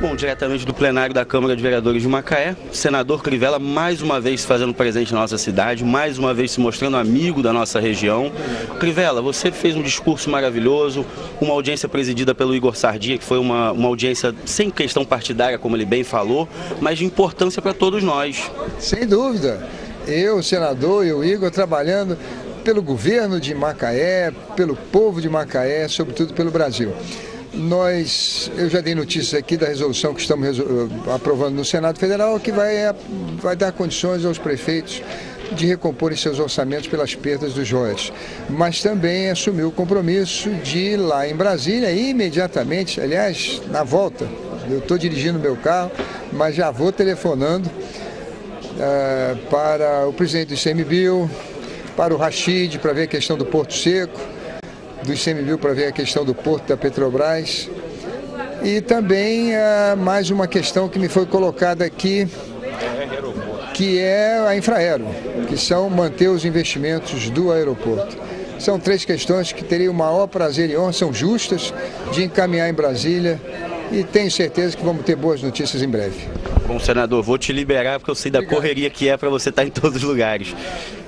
Bom, diretamente do plenário da Câmara de Vereadores de Macaé, senador Crivella mais uma vez fazendo presente na nossa cidade, mais uma vez se mostrando amigo da nossa região. Crivella, você fez um discurso maravilhoso, uma audiência presidida pelo Igor Sardia, que foi uma, uma audiência sem questão partidária, como ele bem falou, mas de importância para todos nós. Sem dúvida. Eu, o senador e o Igor trabalhando pelo governo de Macaé, pelo povo de Macaé, sobretudo pelo Brasil. Nós, eu já dei notícias aqui da resolução que estamos eh, aprovando no Senado Federal, que vai, eh, vai dar condições aos prefeitos de recomporem seus orçamentos pelas perdas dos royalties. Mas também assumiu o compromisso de ir lá em Brasília imediatamente, aliás, na volta, eu estou dirigindo meu carro, mas já vou telefonando uh, para o presidente do ICMBio, para o Rachid, para ver a questão do Porto Seco, do ICMBio para ver a questão do porto da Petrobras. E também uh, mais uma questão que me foi colocada aqui, que é a Infraero, que são manter os investimentos do aeroporto. São três questões que teria o maior prazer e honra, são justas, de encaminhar em Brasília e tenho certeza que vamos ter boas notícias em breve. Bom, senador, vou te liberar porque eu sei da Obrigado. correria que é para você estar em todos os lugares.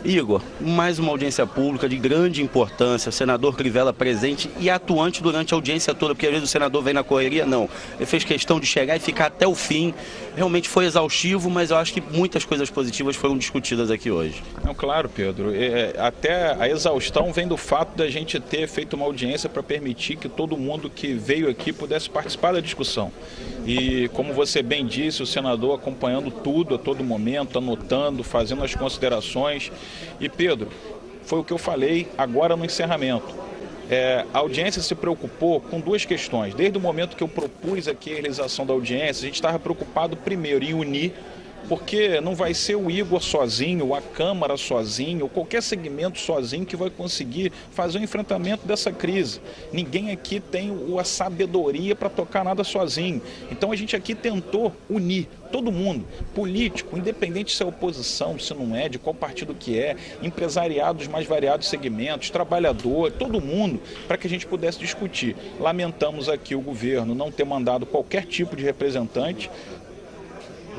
Igor, mais uma audiência pública de grande importância, o senador Crivella presente e atuante durante a audiência toda, porque às vezes o senador vem na correria, não. Ele fez questão de chegar e ficar até o fim. Realmente foi exaustivo, mas eu acho que muitas coisas positivas foram discutidas aqui hoje. Não, claro, Pedro. É, até a exaustão vem do fato da gente ter feito uma audiência para permitir que todo mundo que veio aqui pudesse participar da discussão. E como você bem disse, o senador acompanhando tudo a todo momento, anotando, fazendo as considerações. E Pedro, foi o que eu falei agora no encerramento. É, a audiência se preocupou com duas questões. Desde o momento que eu propus aqui a realização da audiência, a gente estava preocupado primeiro em unir porque não vai ser o Igor sozinho, a Câmara sozinho, ou qualquer segmento sozinho que vai conseguir fazer o enfrentamento dessa crise. Ninguém aqui tem a sabedoria para tocar nada sozinho. Então a gente aqui tentou unir todo mundo, político, independente se é oposição, se não é, de qual partido que é, empresariado dos mais variados segmentos, trabalhador, todo mundo, para que a gente pudesse discutir. Lamentamos aqui o governo não ter mandado qualquer tipo de representante,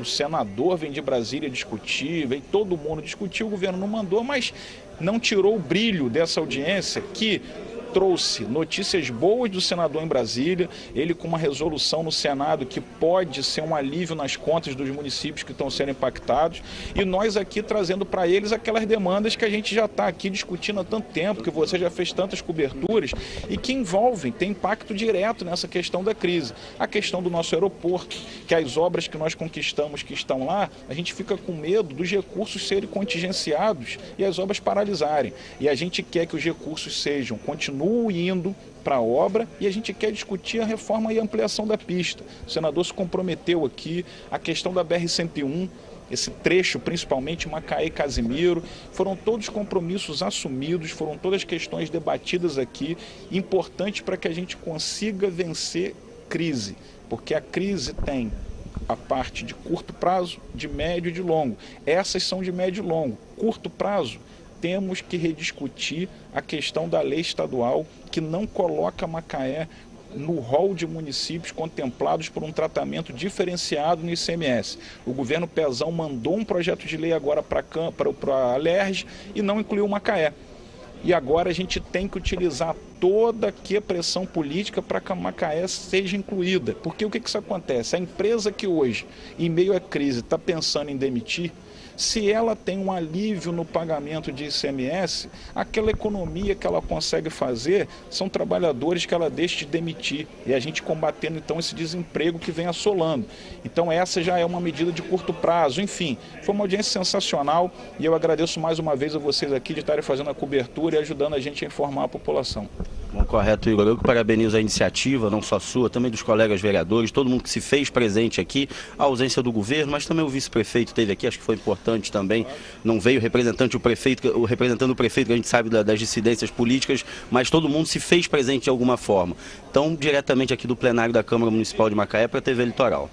o senador vem de Brasília discutir, vem todo mundo discutir, o governo não mandou, mas não tirou o brilho dessa audiência que trouxe notícias boas do senador em Brasília, ele com uma resolução no Senado que pode ser um alívio nas contas dos municípios que estão sendo impactados, e nós aqui trazendo para eles aquelas demandas que a gente já está aqui discutindo há tanto tempo, que você já fez tantas coberturas e que envolvem, tem impacto direto nessa questão da crise. A questão do nosso aeroporto, que as obras que nós conquistamos que estão lá, a gente fica com medo dos recursos serem contingenciados e as obras paralisarem. E a gente quer que os recursos sejam, continuem indo para a obra e a gente quer discutir a reforma e ampliação da pista. O senador se comprometeu aqui, a questão da BR-101, esse trecho, principalmente Macaé e Casimiro, foram todos compromissos assumidos, foram todas questões debatidas aqui, importante para que a gente consiga vencer crise, porque a crise tem a parte de curto prazo, de médio e de longo. Essas são de médio e longo. Curto prazo, temos que rediscutir a questão da lei estadual que não coloca Macaé no rol de municípios contemplados por um tratamento diferenciado no ICMS. O governo Pezão mandou um projeto de lei agora para a Alerj e não incluiu Macaé. E agora a gente tem que utilizar toda a pressão política para que a Macaé seja incluída. Porque o que, que isso acontece? A empresa que hoje, em meio à crise, está pensando em demitir, se ela tem um alívio no pagamento de ICMS, aquela economia que ela consegue fazer são trabalhadores que ela deixa de demitir. E a gente combatendo então esse desemprego que vem assolando. Então essa já é uma medida de curto prazo. Enfim, foi uma audiência sensacional e eu agradeço mais uma vez a vocês aqui de estarem fazendo a cobertura e ajudando a gente a informar a população. Bom, correto, Igor. Eu que parabenizo a iniciativa, não só sua, também dos colegas vereadores, todo mundo que se fez presente aqui, a ausência do governo, mas também o vice-prefeito esteve aqui, acho que foi importante também. Não veio representante o prefeito, o representando o prefeito, que a gente sabe das dissidências políticas, mas todo mundo se fez presente de alguma forma. Então, diretamente aqui do plenário da Câmara Municipal de Macaé para a TV Litoral.